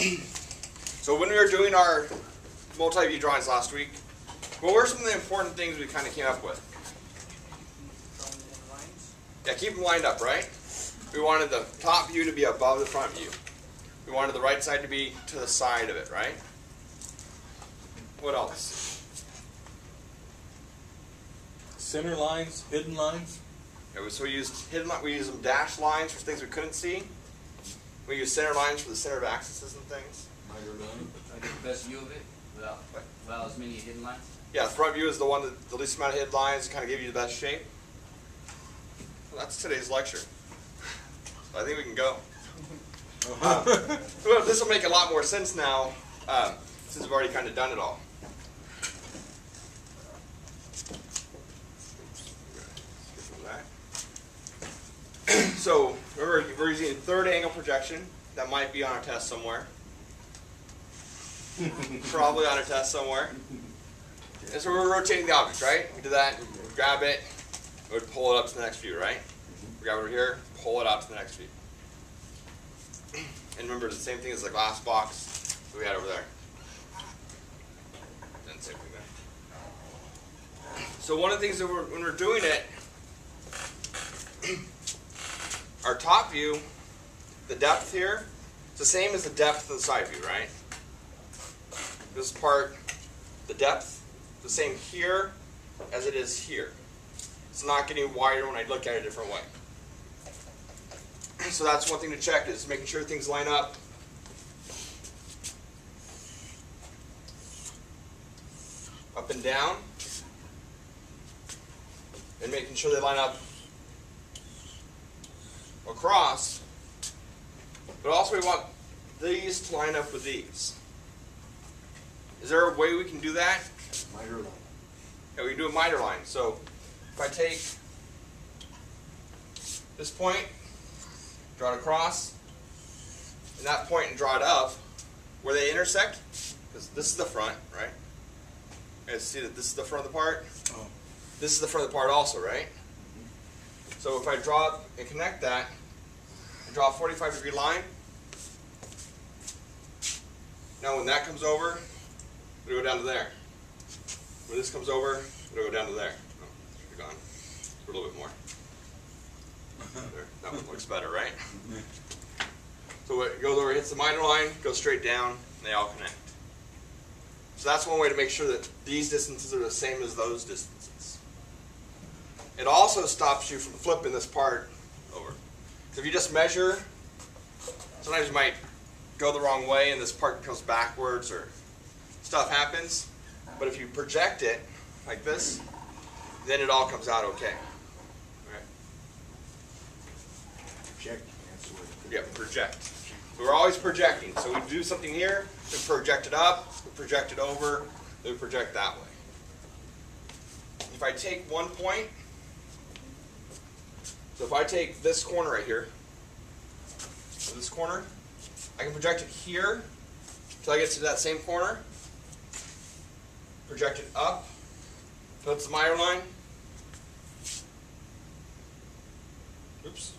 so when we were doing our multi-view drawings last week, what were some of the important things we kind of came up with? Yeah, keep them lined up, right? We wanted the top view to be above the front view. We wanted the right side to be to the side of it, right? What else? Center lines, hidden lines. Yeah, so we used hidden we used some dashed lines for things we couldn't see. We use center lines for the center of axes and things. Miter line. I get the best view of it without, without as many hidden lines. Yeah, the front view is the one that the least amount of hidden lines kind of give you the best shape. Well, that's today's lecture. So I think we can go. Uh, well, this will make a lot more sense now um, since we've already kind of done it all. so remember, we're using a third angle projection. That might be on a test somewhere. Probably on a test somewhere. And so we're rotating the object, right? We do that, grab it, we would pull it up to the next view, right? We grab it over here, pull it out to the next view. And remember the same thing as the glass box that we had over there. And same thing there. So one of the things that we're, when we're doing it, our top view, the depth here, it's the same as the depth of the side view, right? This part, the depth, the same here as it is here. It's not getting wider when I look at it a different way. So that's one thing to check is making sure things line up. Up and down. And making sure they line up across. But also we want these to line up with these. Is there a way we can do that? Miter line. Yeah, we can do a miter line. So if I take this point, draw it across, and that point and draw it up, where they intersect, because this is the front, right? You guys see that this is the front of the part? Oh. This is the front of the part also, right? Mm-hmm. So if I draw up and connect that, draw a 45 degree line, now when that comes over, it'll go down to there. When this comes over, it'll go down to there. Oh, it's gone. A little bit more. There. That one looks better, right? So it goes over, hits the miter line, goes straight down, and they all connect. So that's one way to make sure that these distances are the same as those distances. It also stops you from flipping this part. So if you just measure, sometimes you might go the wrong way and this part comes backwards or stuff happens. But if you project it like this, then it all comes out okay. Project. Word. Yeah, project. We're always projecting. So we do something here, we project it up, we project it over, then we project that way. If I take one point, so if I take this corner right here, so this corner, I can project it here till I get to that same corner, project it up, it's the miter line. Oops.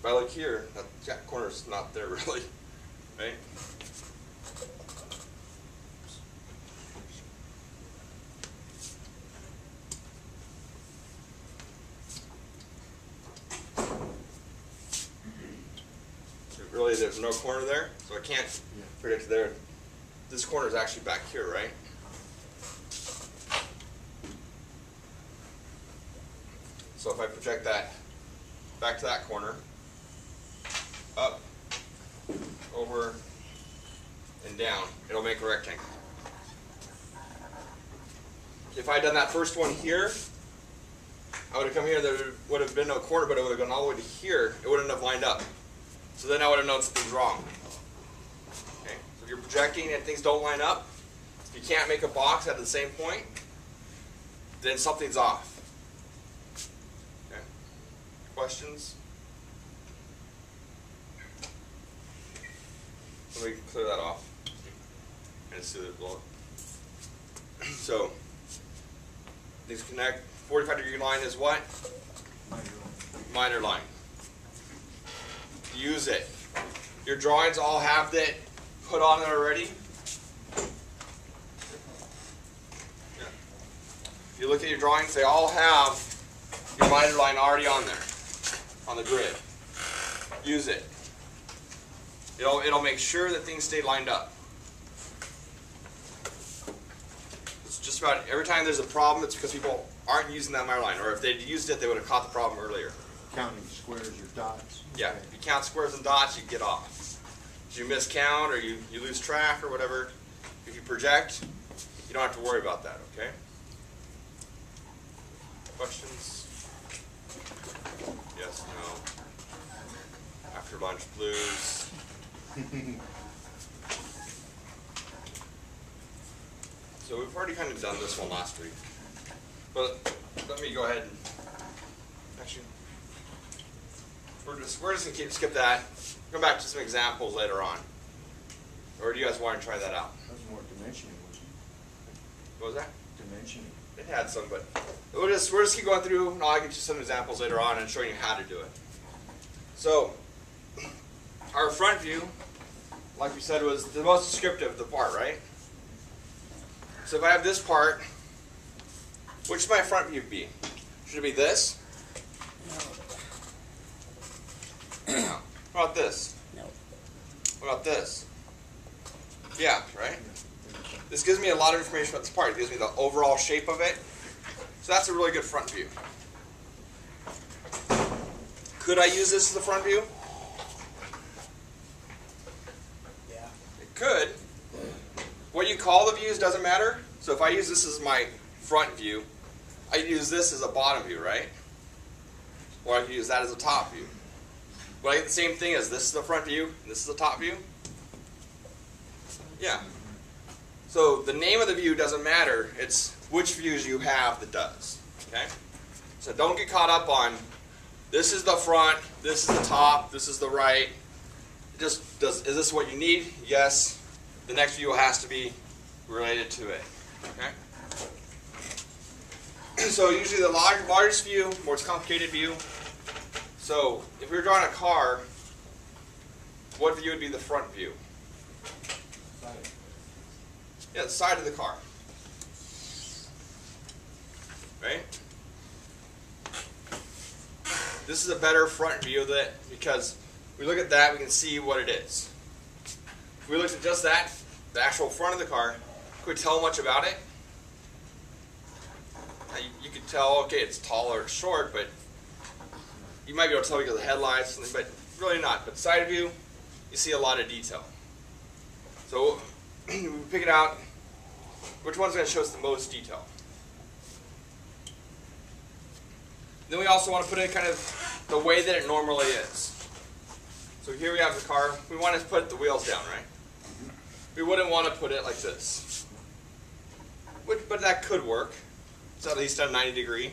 If I look here, that corner's not there really, right? There's no corner there, so I can't project there. This corner is actually back here, right? So if I project that back to that corner, up, over, and down, it'll make a rectangle. If I had done that first one here, I would have come here, there would have been no corner, but it would have gone all the way to here, it wouldn't have lined up. So then I would have known something's wrong. Okay, so if you're projecting and things don't line up, if you can't make a box at the same point, then something's off. Okay. Questions? Let me clear that off. And see the blow. So these connect. 45 degree line is what? Miter line. Miter line. Use it. Your drawings all have that put on there already. If you look at your drawings, they all have your miter line already on there, on the grid. Use it. It'll, it'll make sure that things stay lined up. It's just about every time there's a problem, it's because people aren't using that miter line, or if they'd used it, they would have caught the problem earlier. Counting squares or dots. Yeah, Okay. if you count squares and dots, you get off. If you miscount or you, you lose track or whatever, if you project, you don't have to worry about that, okay? Questions? Yes, no? After lunch blues? So we've already kind of done this one last week. But let me go ahead and, actually, we're just, we're just gonna keep, skip that, come back to some examples later on. Or do you guys wanna try that out? That was more dimensioning, wasn't it? What was that? Dimensioning. It had some, but we'll just, we'll just keep going through, and I'll get you some examples later on and showing you how to do it. So, our front view, like we said, was the most descriptive of the part, right? So if I have this part, which should my front view be? Should it be this? No. What about this? No. What about this? Yeah, right? This gives me a lot of information about this part. It gives me the overall shape of it. So that's a really good front view. Could I use this as the front view? Yeah. It could. What you call the views doesn't matter. So if I use this as my front view, I use this as a bottom view, right? Or I could use that as a top view. But I get the same thing as this is the front view, this is the top view. Yeah. So the name of the view doesn't matter. It's which views you have that does. Okay? So don't get caught up on this is the front, this is the top, this is the right. Just does is this what you need? Yes. The next view has to be related to it. Okay? So usually the large, largest view, most complicated view. So if we were drawing a car, what view would be the front view? Yeah, the side of the car. Right? This is a better front view of it because we look at that, we can see what it is. If we looked at just that, the actual front of the car, could we tell much about it? You, you could tell, okay, it's tall or it's short, but you might be able to tell because of the headlights, but really not. But side view, you see a lot of detail. So we pick it out. Which one's going to show us the most detail? Then we also want to put it kind of the way that it normally is. So here we have the car. We want to put the wheels down, right? We wouldn't want to put it like this. But that could work. It's at least a 90 degree.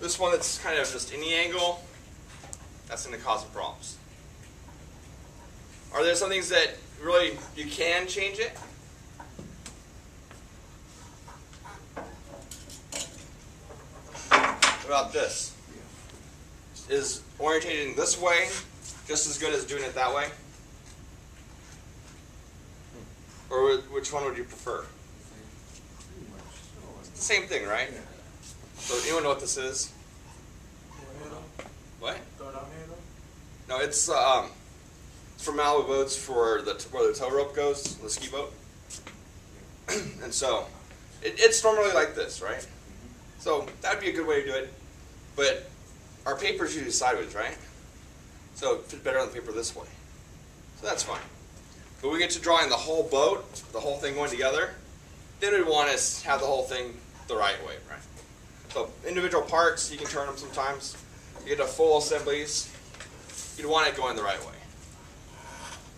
This one that's kind of just any angle, that's going to cause some problems. Are there some things that really you can change it? What about this? Is orientating this way just as good as doing it that way? Or which one would you prefer? It's the same thing, right? So anyone know what this is? What? No, it's um, it's for Malibu boats for the where the tow rope goes, the ski boat. and so, it, it's normally like this, right? So that'd be a good way to do it. But our paper's usually sideways, right? So it fits better on the paper this way. So that's fine. But we get to drawing the whole boat, the whole thing going together. Then we want to have the whole thing the right way, right? So individual parts, you can turn them sometimes. You get to full assemblies. You'd want it going the right way.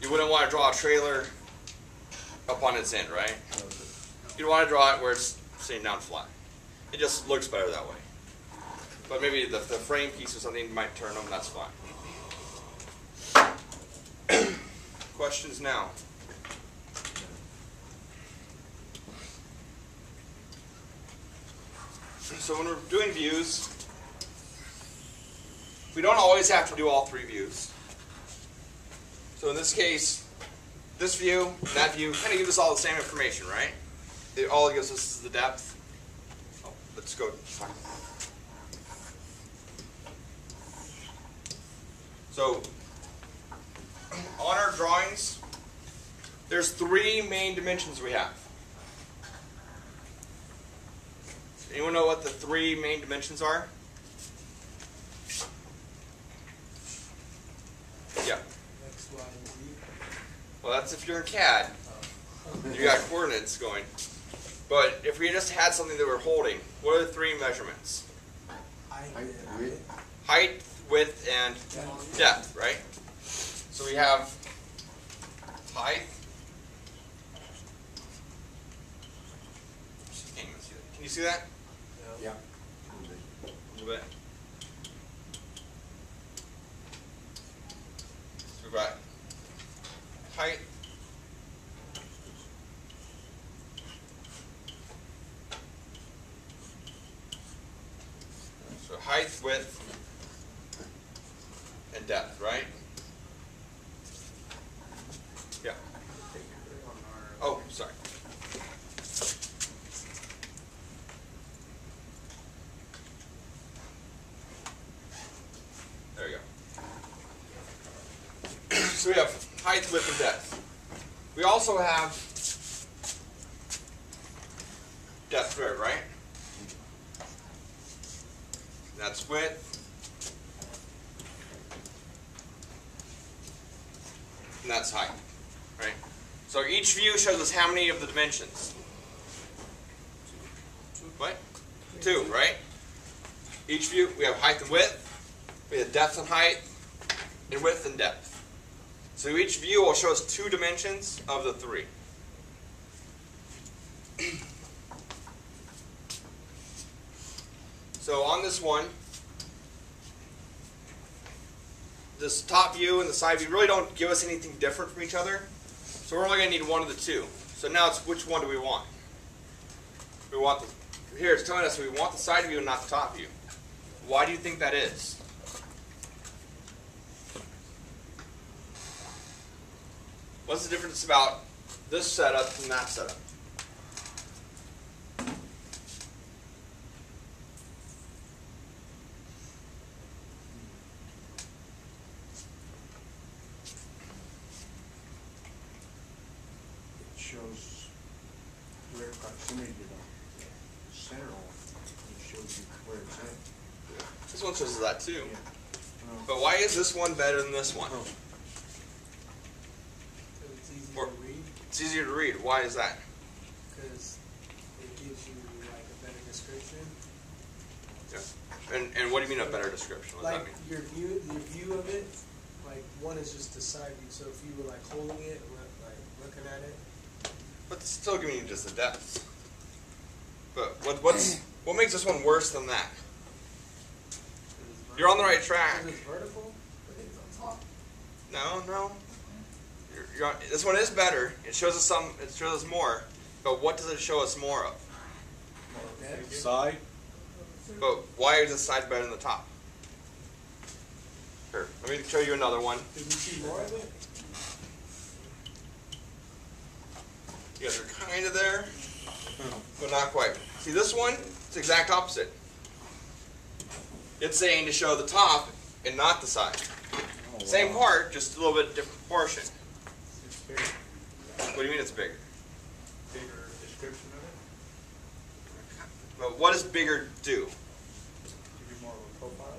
You wouldn't want to draw a trailer up on its end, right? You'd want to draw it where it's sitting down flat. It just looks better that way. But maybe the, the frame piece or something might turn them, that's fine. Questions now? So when we're doing views, we don't always have to do all three views. So in this case, this view, that view, kind of give us all the same information, right? It all gives us the depth. Oh, let's go. So, on our drawings, there's three main dimensions we have. Anyone know what the three main dimensions are? Yeah. X, Y, and Z. Well, that's if you're in CAD. Oh. You got coordinates going. But if we just had something that we're holding, what are the three measurements? Height Height, width. Height, width, and Depth. depth, right? So we have height. Can't even see that. Can you see that? Yeah. A little bit. So we've got height. So height, width, and depth, right? Yeah. Oh, sorry. There you go. So we width, and depth. We also have depth there, right? That's width. And that's height, right? So each view shows us how many of the dimensions? What? Two, right? Each view, we have height and width, we have depth and height, and width and depth. So each view will show us two dimensions of the three. So on this one, this top view and the side view really don't give us anything different from each other. So we're only going to need one of the two. So now it's which one do we want? We want the, here it's telling us we want the side view and not the top view. Why do you think that is? What's the difference about this setup and that setup? It shows direct proximity to the center line. It shows you where it's at. This one shows that too. Yeah. But why is this one better than this one? oh, So it's easy Or- to read It's easier to read. Why is that? because it gives you like a better description. Yeah. And and what do you mean a better description? What Like your view, your view of it, like one is just the side view. So if you were like holding it, li- like looking at it, But it's still giving you just the depth. But what what's what makes this one worse than that? You're on the right track. it's vertical, but it's on top. No, no. You're, you're on, this one is better. It shows us some. It shows us more. But what does it show us more of? Side, But why is the side better than the top? Here, let me show you another one. Did you see more of it? You guys are kind of there, but not quite. See this one? It's the exact opposite. It's saying to show the top and not the side. Oh, Same part, just a little bit different proportion. What do you mean it's bigger? bigger description of it? But what does bigger do? give you more of a profile.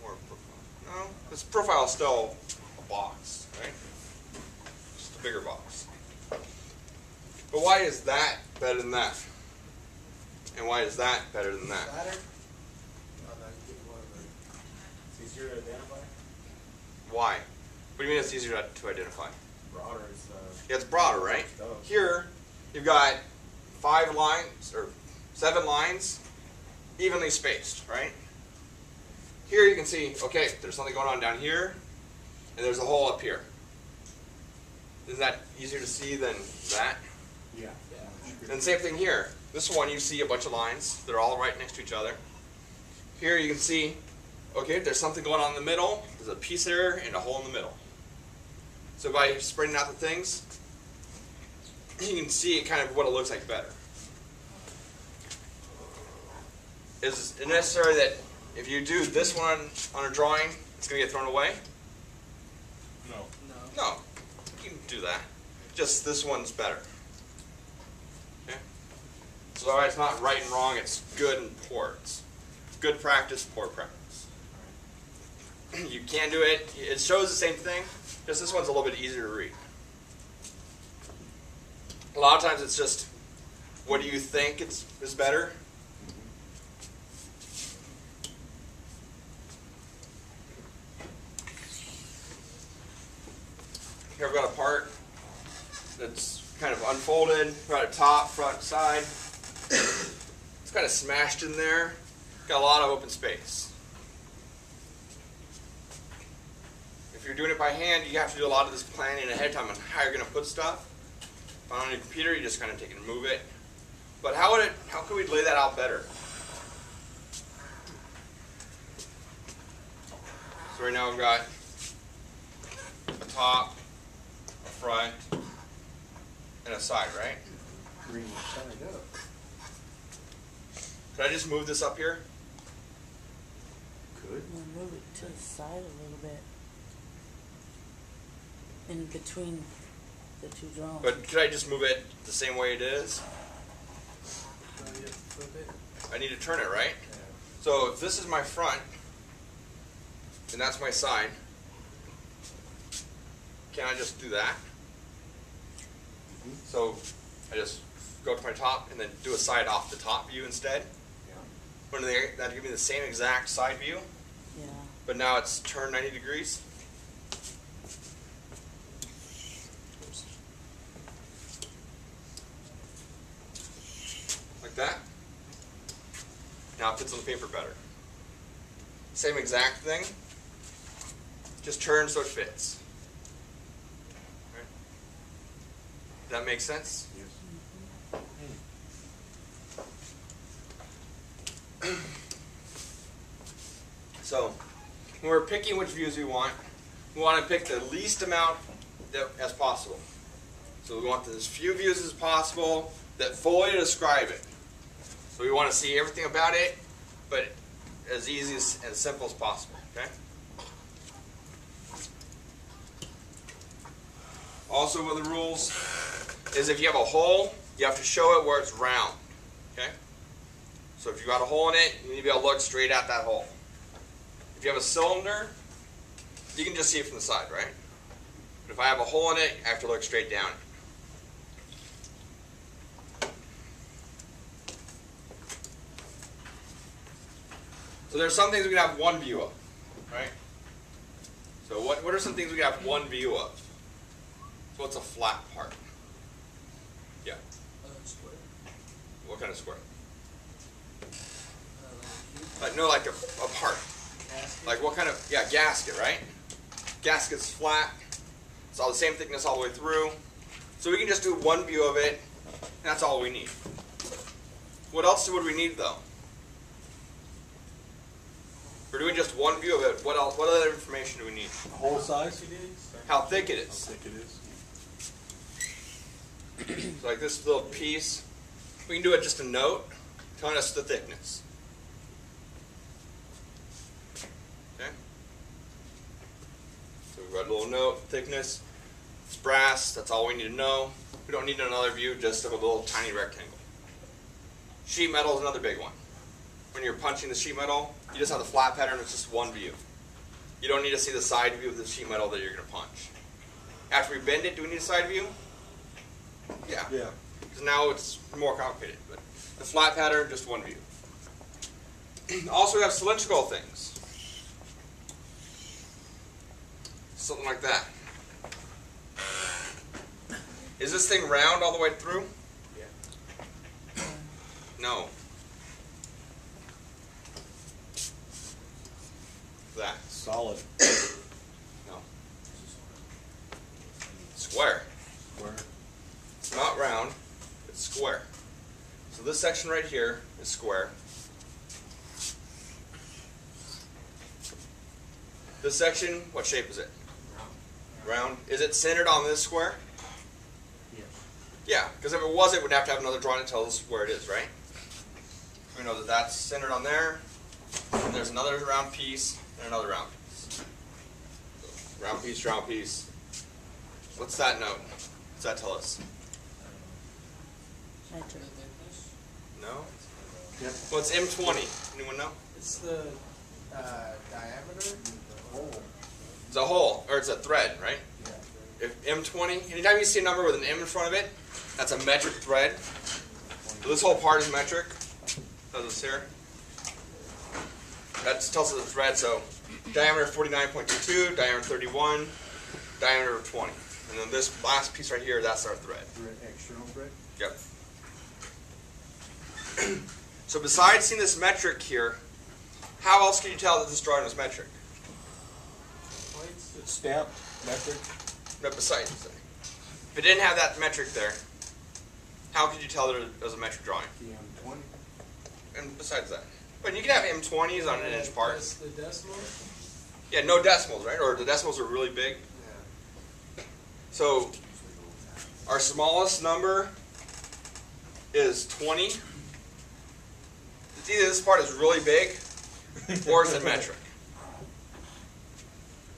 More profile. No, this profile is still a box, right? Just a bigger box. But why is that better than that? And why is that better than that? Flatter? Oh, no, you get more of a. It's easier to identify. Why? What do you mean it's easier to identify? Broader. Yeah, it's broader, right? Here, you've got five lines, or seven lines, evenly spaced, right? Here you can see, okay, there's something going on down here, and there's a hole up here. Is that easier to see than that? yeah. And same thing here. This one, you see a bunch of lines. They're all right next to each other. Here you can see, okay, there's something going on in the middle. There's a piece there and a hole in the middle. So by spreading out the things, you can see kind of what it looks like better. Is it necessary that if you do this one on a drawing, it's going to get thrown away? No. No. No, you can do that. Just this one's better. Okay? So alright, it's not right and wrong, it's good and poor. It's good practice, poor practice. You can do it, it shows the same thing, just this one's a little bit easier to read. A lot of times it's just, what do you think it's, is better? Here I've got a part that's kind of unfolded, at top, front, side. It's kind of smashed in there. Got a lot of open space. If you're doing it by hand, you have to do a lot of this planning ahead of time on how you're going to put stuff. But on your computer, you just kind of take it and move it. But how would it? How could we lay that out better? So right now I've got a top, a front, and a side, right? Bring the side up. Could I just move this up here? Could. We'll move it to the side a little bit. In between the two drawings. But could I just move it the same way it is? No, you have to flip it. I need to turn it, right? So if this is my front, and that's my side, can I just do that? So I just go to my top and then do a side off the top view instead? Yeah. Wouldn't they, that'd give me the same exact side view, yeah. but now it's turned 90 degrees? Like that? Now it fits on the paper better. Same exact thing, just turn so it fits. Right? Does that make sense? Yes. So, when we're picking which views we want, we want to pick the least amount that, as possible. So we want as few views as possible that fully describe it. So we want to see everything about it, but as easy as, as simple as possible. Okay. Also, one of the rules is if you have a hole, you have to show it where it's round. Okay. So if you got a hole in it, you need to be able to look straight at that hole. If you have a cylinder, you can just see it from the side, right? But if I have a hole in it, I have to look straight down it. So there's some things we can have one view of, right? So what, what are some things we can have one view of? So what's a flat part? Yeah, Uh, square. what kind of square? Uh, like a no, like a, a part. cube, basket. Like what kind of, yeah, gasket, right? Gasket's flat. It's all the same thickness all the way through. So we can just do one view of it, and that's all we need. What else would we need though? We're doing just one view of it, what else, what other information do we need? Whole size? You need? How thick it How is. thick it is. So like this little piece, we can do it just a note telling us the thickness. Okay? So we've got a little note, thickness, it's brass, that's all we need to know. We don't need another view just of a little tiny rectangle. Sheet metal is another big one. When you're punching the sheet metal, you just have the flat pattern, it's just one view. You don't need to see the side view of the sheet metal that you're going to punch. After we bend it, do we need a side view? Yeah. Yeah. Because now it's more complicated. But the flat pattern, just one view. also, we have cylindrical things. Something like that. Is this thing round all the way through? Yeah. No. That. Solid. No. Square. Square. It's not round, it's square. So this section right here is square. This section, what shape is it? round, Round. is it centered on this square? Yes. Yeah, because if it wasn't, we'd have to have another drawing that tells us where it is, right? We know that that's centered on there, and there's another round piece, and another round piece. Round piece, round piece. What's that note? What's that tell us? Metric. No? Yep. What's M20? Anyone know? It's the uh, diameter. Oh, It's a hole, or it's a thread, right? yeah. If M20, anytime you see a number with an M in front of it, that's a metric thread. So this whole part is metric. Does this here? That tells us the thread. So diameter 49.22, diameter 31, diameter 20. And then this last piece right here, that's our thread. Thread, external thread? Yep. so besides seeing this metric here, how else can you tell that this drawing was metric? Points. It's stamped, metric. No, besides, if it didn't have that metric there, how could you tell that it was a metric drawing? The M twenty? And besides that, but you can have M20s on an inch part. That's the. Yeah, no decimals, right? Or the decimals are really big. Yeah. So our smallest number is 20. It's either this part is really big or it's a metric.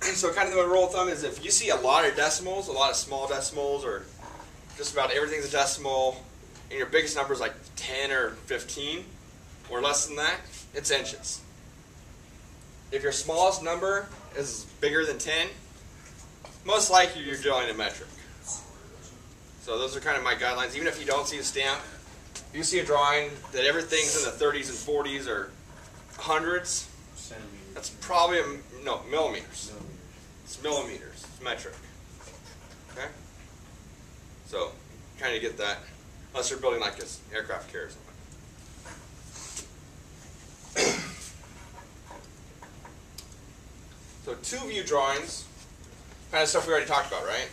So kind of the rule of thumb is if you see a lot of decimals, a lot of small decimals, or just about everything's a decimal, and your biggest number is like 10 or 15, or less than that, it's inches. If your smallest number is bigger than 10, most likely you're drawing a metric. So those are kind of my guidelines. Even if you don't see a stamp, you see a drawing that everything's in the 30s and 40s or hundreds, Centimeters. that's probably a, no millimeters. It's millimeters. It's metric. Okay. So kind of get that, unless you're building like this aircraft carrier or something. So two view drawings, kind of stuff we already talked about, right?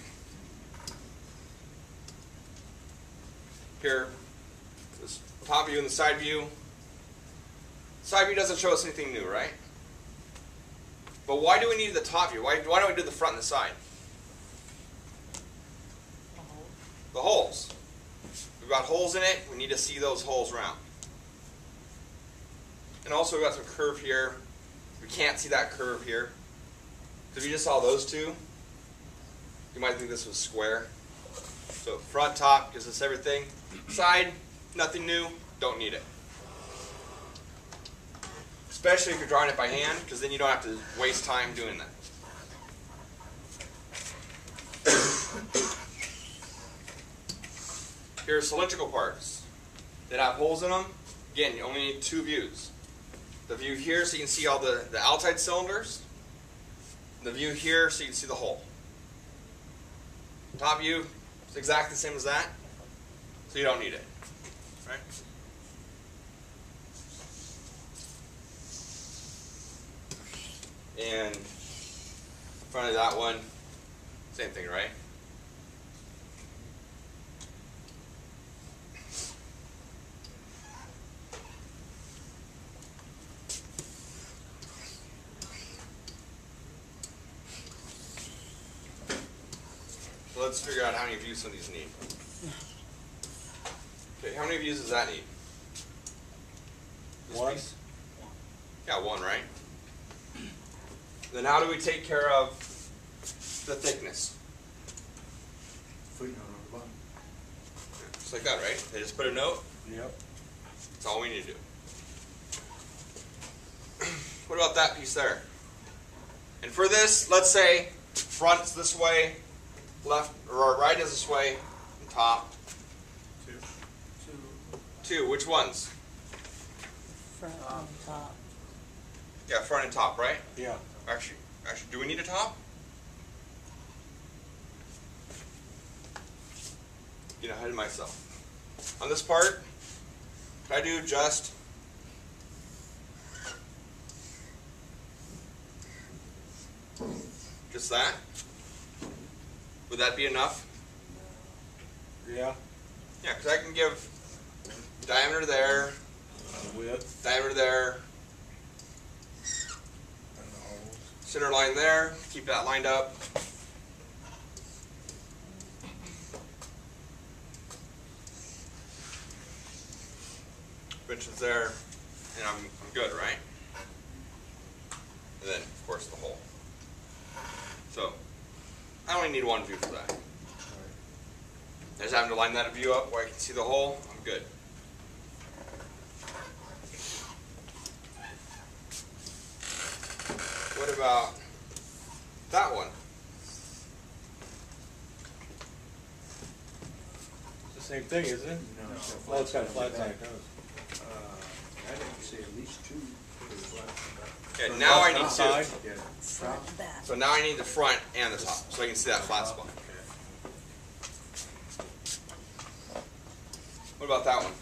Here, this top view and the side view. Side view doesn't show us anything new, right? But why do we need the top view? Why, why don't we do the front and the side? The holes. We've got holes in it. We need to see those holes round. And also we've got some curve here. We can't see that curve here. If you just saw those two, you might think this was square. So front, top gives us everything. Side, nothing new. Don't need it. Especially if you're drawing it by hand, because then you don't have to waste time doing that. Here are cylindrical parts that have holes in them. Again, you only need two views. The view here so you can see all the, the outside cylinders. The view here so you can see the hole. Top view is exactly the same as that, so you don't need it. Right? And front of that one, same thing, right? So let's figure out how many views some of these need. Okay, how many views does that need? This One. piece? Yeah, one, right? Then how do we take care of the thickness? Footnote on the bottom. Just like that, right? They just put a note. Yep. That's all we need to do. What about that piece there? And for this, let's say front's this way, left or right is this way, and top. Two. Two, which ones? Front and um, top. Yeah, front and top, right? Yeah. Actually, actually, do we need a top? Get ahead of myself. On this part, can I do just just that? Would that be enough? Yeah. Yeah, because I can give diameter there, width, diameter there, center line there, keep that lined up. Dimensions there, and I'm, I'm good, right? And then, of course, the hole. So. I only need one view for that. I just having to line that view up where I can see the hole, I'm good. What about that one? It's the same thing, isn't it? No, it's got Well, it's got a flat flat side side, on does. Uh, I didn't say at least two. Okay, now I need Side. two. Yeah, Front back. So now I need the front and the top, so I can see that flat spot. What about that one?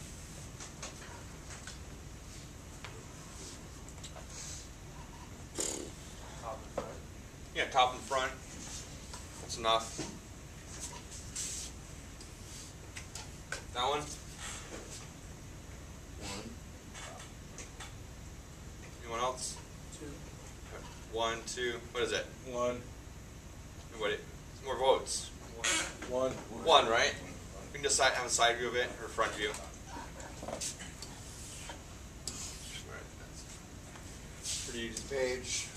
Top and front. Yeah, top and front. That's enough. That one? One, Anyone else? Two. One, two, what is it? One, What it, more votes. one. One, right? We can just side, have a side view of it, or front view. Pretty easy page.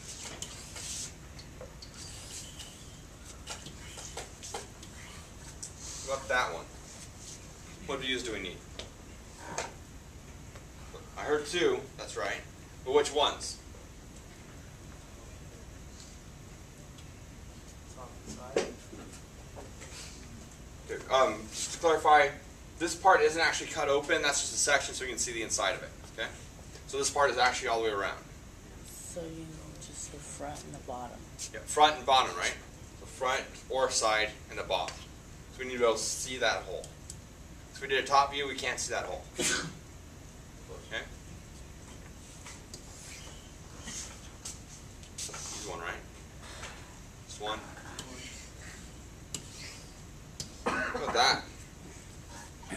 What about that one? What views do we need? I heard two, that's right. But which ones? Side. Um, just to clarify, this part isn't actually cut open, that's just a section so you can see the inside of it, okay? So this part is actually all the way around. So you need just the front and the bottom. Yeah, front and bottom, right? The front or side and the bottom. So we need to be able to see that hole. So if we did a top view, we can't see that hole. Okay? Easy one, right? Just one. Look at that.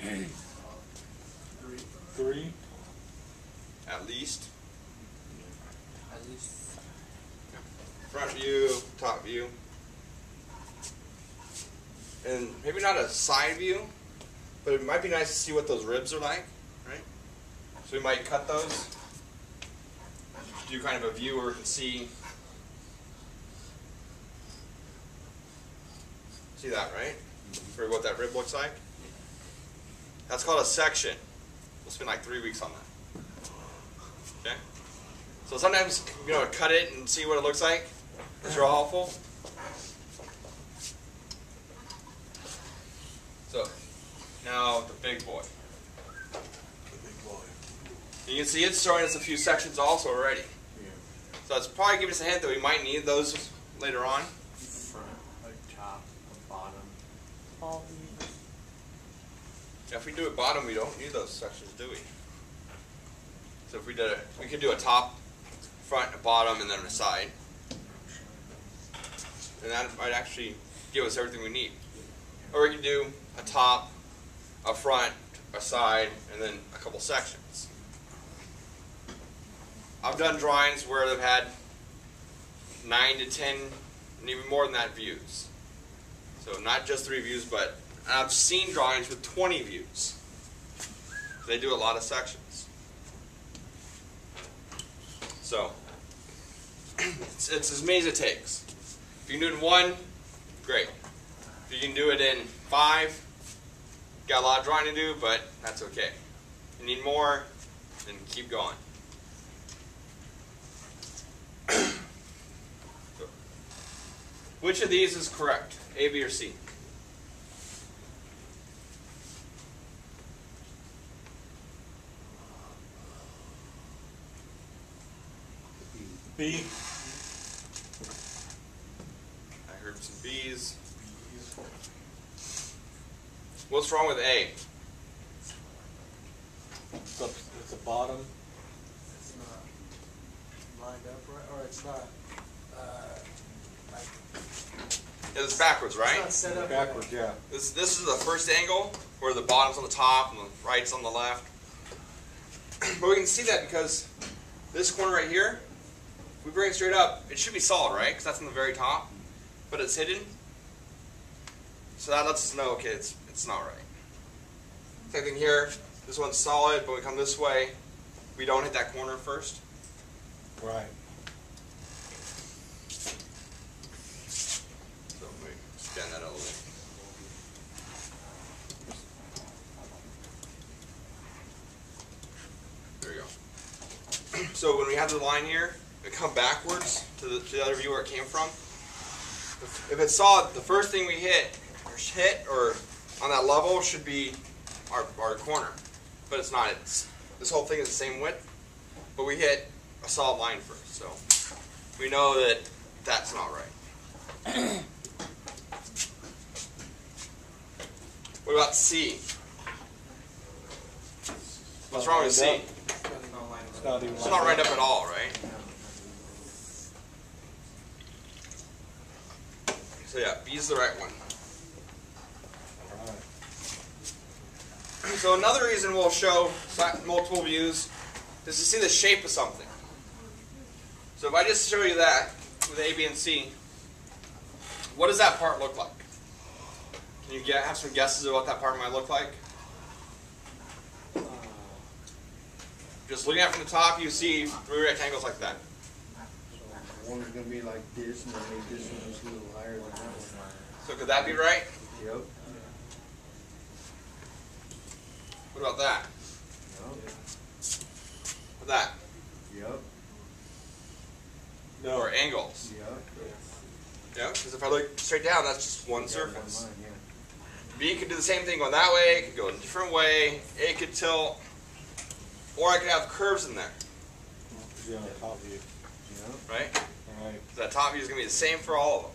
Three. Three, At least. At least front view, top view. And maybe not a side view, but it be nice to see what those ribs are like, right? So we might cut those. Do kind of a view where we can see. See that, right? For what that rib looks like? That's called a section. We'll spend like three weeks on that. Okay? So sometimes, you know, cut it and see what it looks like. It's real helpful. So, now the big boy. You can see it's showing us a few sections also already. yeah, So it's probably giving us a hint that we might need those later on. front, a top, a bottom. All views. Yeah, if we do it bottom, we don't need those sections, do we? So if we did a, we could do a top, front, a bottom, and then a side. And that might actually give us everything we need. Or we could do a top, a front, a side, and then a couple sections. I've done drawings where they've had nine to ten, and even more than that views. So not just three views, but I've seen drawings with 20 views. They do a lot of sections. So it's, it's as many as it takes. If you can do it in one, great. If you can do it in five, got a lot of drawing to do, but that's okay. If you need more, then keep going. Which of these is correct? A, B, or C? B, I heard some B's. What's wrong with A? it's up, it's the bottom, It's not lined up right, or it's not, uh, like, It's backwards, it's right? not set up. backwards, yeah. This, this is the first angle where the bottom's on the top and the right's on the left. But we can see that because this corner right here, if we bring it straight up, it should be solid, right? Because that's on the very top, but it's hidden. So that lets us know, okay, it's it's not right. Same thing here. This one's solid, but we come this way, we don't hit that corner first. Right. So let me scan that a little bit. There we go. So when we have the line here, we come backwards to the, to the other view where it came from. If if it saw the first thing we hit, hit, or on that level should be our, our corner, but it's not. It's this whole thing is the same width, but we hit a solid line first, so we know that that's not right. What about C? What's wrong with C? It's not. It's not right up at all, right? So yeah, B is the right one. Right. So another reason we'll show multiple views is to see the shape of something. So if I just show you that with A, B, and C, what does that part look like? Can you get have some guesses of what that part might look like? Just looking at it from the top, you see three rectangles like that. So One is gonna be like this, and then maybe this one is a little higher than that one. So could that be right? Yep. What about that? Yep. What that? Yep. No. Or angles? Yep. Yeah, because if I look straight down, that's just one Yeah, surface. line, yeah. B could do the same thing going that way, it could go a different way, A could tilt, or I could have curves in there, Be on the top view. Yep. right? Right. That top view is going to be the same for all of them.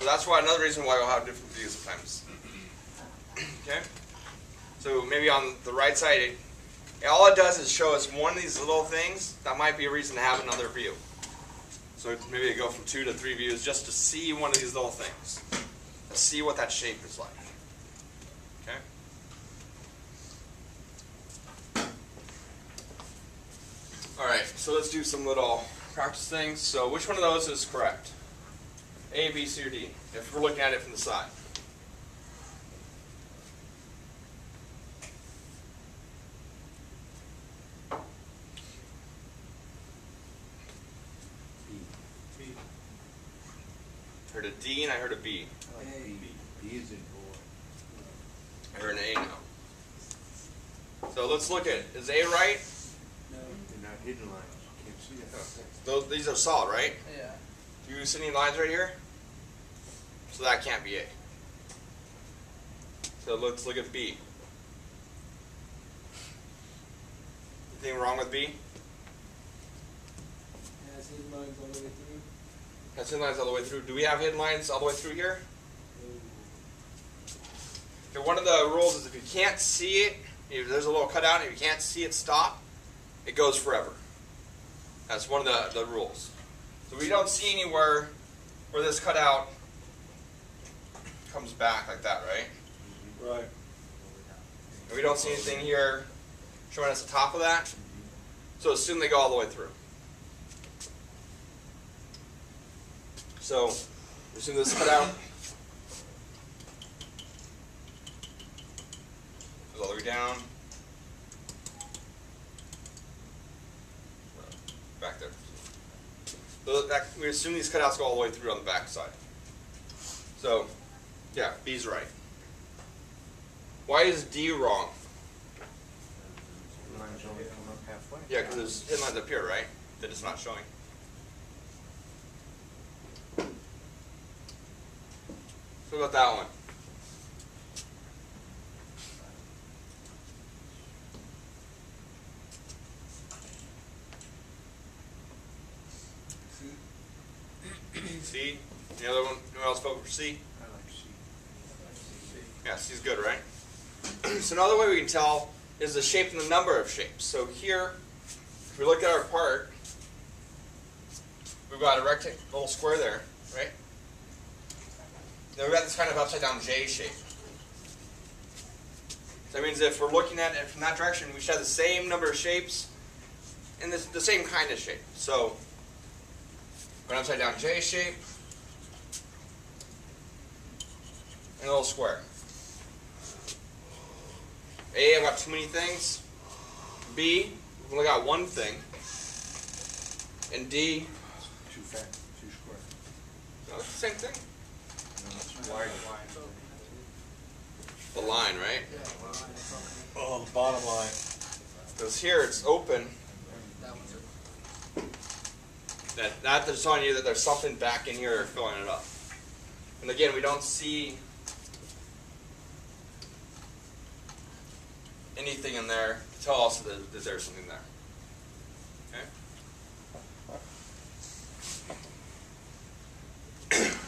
So that's why another reason why we'll have different views sometimes. okay? So maybe on the right side, it, all it does is show us one of these little things that might be a reason to have another view. So maybe it go from two to three views just to see one of these little things. To see what that shape is like. Okay? Alright, so let's do some little practice things. So which one of those is correct? A, B, C, or D? If we're looking at it from the side. I heard a D and I heard a B. I like B. B is in boy. I heard an A now. So let's look at, is A right? No. They're not hidden lines, you can't see that. Those, these are solid, right? Yeah. Do You see any lines right here? So that can't be A. So let's look at B. Anything wrong with B? Yeah, it's hidden lines all the way through. Has hidden lines all the way through. Do we have hidden lines all the way through here? Okay, one of the rules is if you can't see it, if there's a little cutout, and if you can't see it stop, it goes forever. That's one of the, the rules. So we don't see anywhere where this cutout comes back like that, right? Right. And we don't see anything here showing us the top of that. So assume they go all the way through. So we assume this cutout goes all the way down. Back there. So that, we assume these cutouts go all the way through on the back side. So, yeah, B's right. Why is D wrong? Lines only come up halfway. Yeah, because there's hidden lines up here, right? That it's not showing. What about that one? C? The other one, anyone else vote for C? I like C. Yeah, C's good, right? so another way we can tell is the shape and the number of shapes. So here, if we look at our part, we've got a rectangle, little square there, right? Then we've got this kind of upside down J shape. So that means if we're looking at it from that direction, we should have the same number of shapes and this, the same kind of shape. So, an upside down J shape and a little square. A, I've got too many things. B, we've only got one thing. And D, Two fat, two square. no, it's the same thing. The line, right? Yeah, well, I'm talking- Oh, the bottom line. Because here it's open. that one's a- That that they're telling you that there's something back in here filling it up. And again, we don't see anything in there to tell us that, that there's something there. Okay.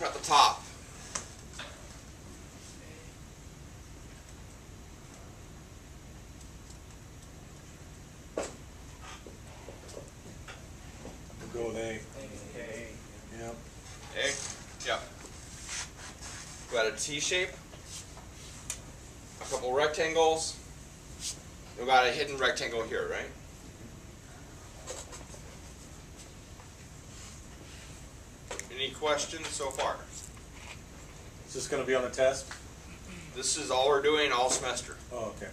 We're at the top. We'll go with A. Yep. Okay. Yeah. We got a T shape. A couple rectangles. We got a hidden rectangle here, right? Any questions so far? Is this gonna be on the test? This is all we're doing all semester. Oh, okay.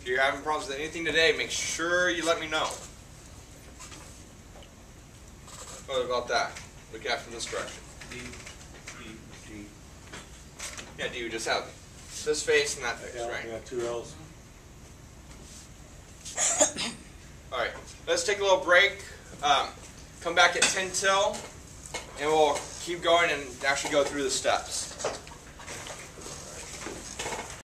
If you're having problems with anything today, make sure you let me know. What about that? Look after this direction. D. Yeah, do you just have this face and that face, Yeah, right? got two L's. All right, let's take a little break. Um, come back at 10 till, and we'll keep going and actually go through the steps.